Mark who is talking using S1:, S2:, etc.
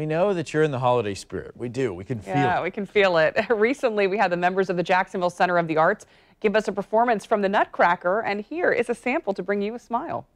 S1: We know that you're in the holiday spirit. We do. We can feel
S2: Yeah,
S1: it.
S2: we can feel it. Recently, we had the members of the Jacksonville Center of the Arts give us a performance from the Nutcracker, and here is a sample to bring you a smile.